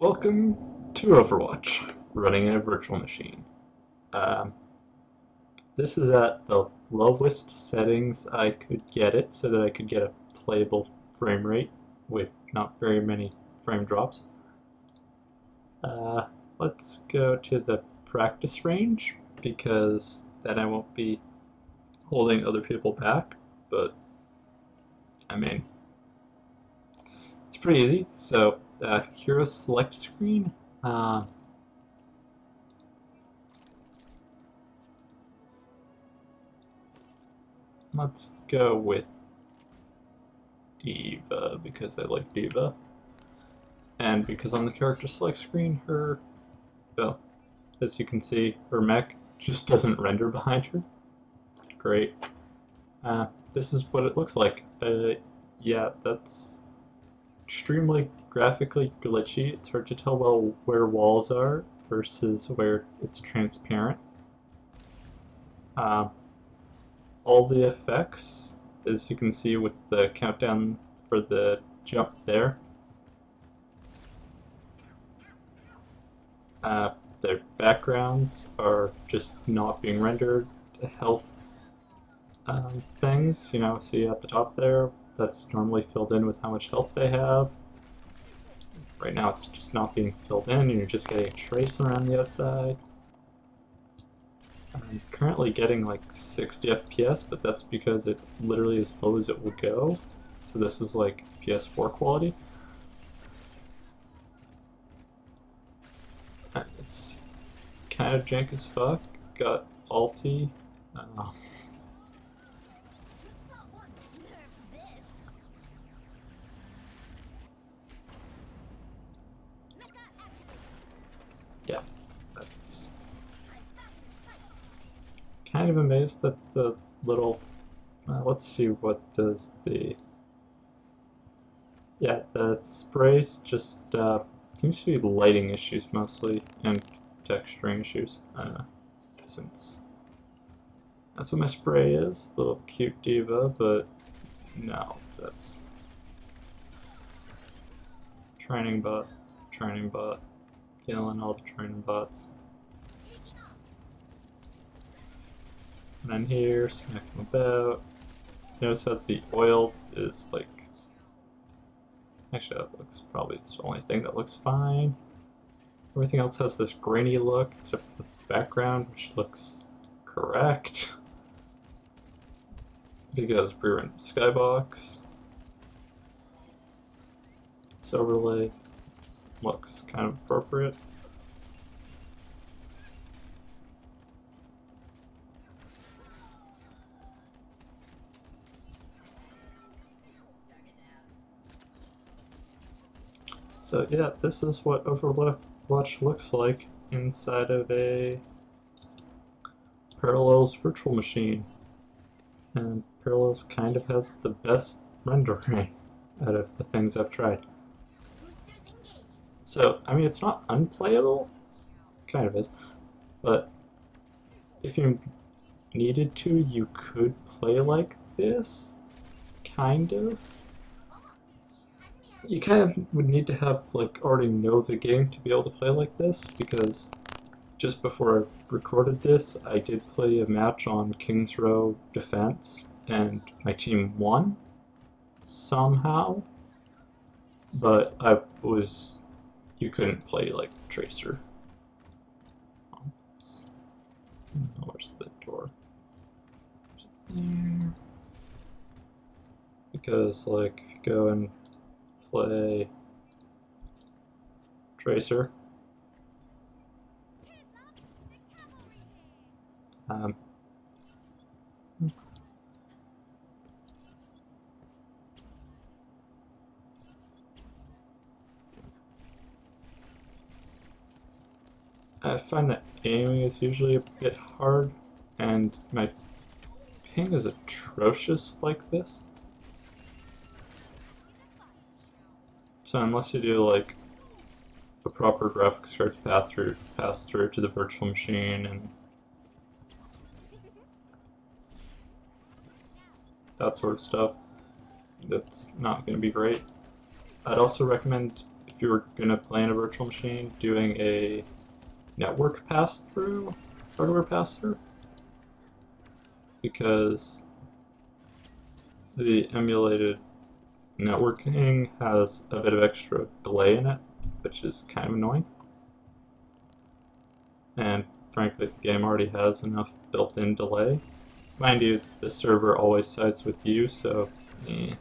Welcome to Overwatch, running in a virtual machine. Um, this is at the lowest settings I could get it so that I could get a playable frame rate with not very many frame drops. Uh, let's go to the practice range because then I won't be holding other people back, but I mean, it's pretty easy. So uh, hero select screen. Uh, let's go with D.Va because I like D.Va. And because on the character select screen, her, well, as you can see, her mech just doesn't render behind her. Great. Uh, this is what it looks like. Uh, yeah, that's extremely graphically glitchy. It's hard to tell well where walls are versus where it's transparent. Uh, all the effects, as you can see with the countdown for the jump there, uh, their backgrounds are just not being rendered. Health um, things, you know, see at the top there, that's normally filled in with how much health they have. Right now it's just not being filled in, and you're just getting a trace around the outside. I'm currently getting like 60 FPS, but that's because it's literally as low as it will go. So this is like PS4 quality. It's kind of jank as fuck. Got alti. Uh, amazed that the little. Uh, let's see what does the. Yeah, the sprays just uh, seems to be lighting issues mostly and texturing issues. Uh, since that's what my spray is, little cute D.Va, but no, that's training bot, training bot killing all the training bots. And here, smack them about. Just notice that the oil is like. Actually, that looks probably the only thing that looks fine. Everything else has this grainy look, except the background, which looks correct. Because pre-run skybox. This overlay looks kind of appropriate. So yeah, this is what Overwatch looks like inside of a Parallels virtual machine. And Parallels kind of has the best rendering out of the things I've tried. So, I mean, it's not unplayable, kind of is, but if you needed to, you could play like this, kind of. You kind of would need to have, like, already know the game to be able to play like this, because just before I recorded this, I did play a match on Kings Row Defense, and my team won, somehow, but I was you couldn't play like Tracer. Where's the door? Because like if you go and play Tracer, um, I find that aiming is usually a bit hard, and my ping is atrocious like this. So unless you do like a proper graphics cards pass through pass through to the virtual machine and that sort of stuff, that's not going to be great. I'd also recommend if if you're going to play in a virtual machine, doing a network pass through, hardware pass through, because the emulated networking has a bit of extra delay in it, which is kind of annoying. And frankly, the game already has enough built-in delay. Mind you, the server always sides with you, so eh.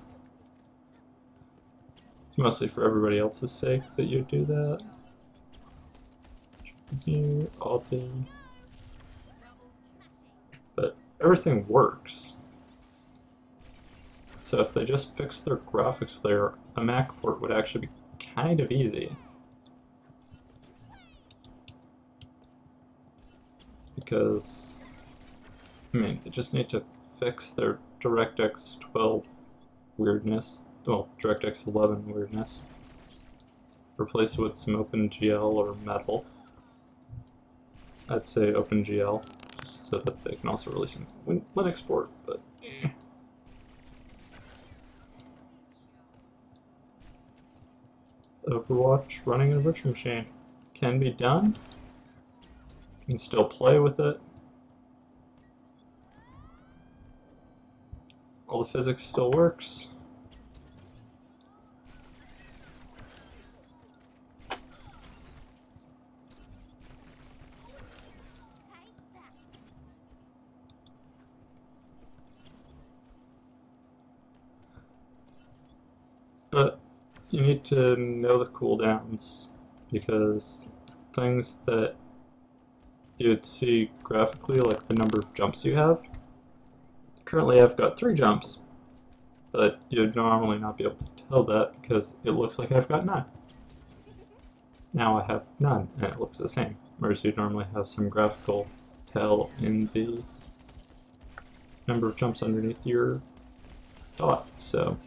It's mostly for everybody else's sake that you do that. All day. But everything works. So if they just fix their graphics layer, a Mac port would actually be kind of easy. Because, I mean, they just need to fix their DirectX 12 weirdness, well, DirectX 11 weirdness. Replace it with some OpenGL or Metal. I'd say OpenGL, just so that they can also release some Linux port, but eh. Overwatch running in a virtual machine. Can be done. You can still play with it. All the physics still works. But you need to know the cooldowns because things that you'd see graphically, like the number of jumps you have. Currently I've got three jumps, but you'd normally not be able to tell that because it looks like I've got none. Now I have none, and it looks the same, whereas you'd normally have some graphical tell in the number of jumps underneath your dot, so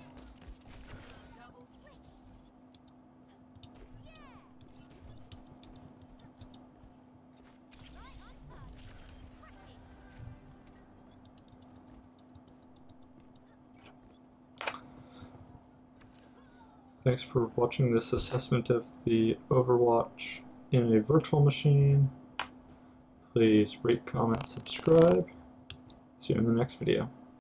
Thanks for watching this assessment of the Overwatch in a virtual machine. Please rate, comment, subscribe. See you in the next video.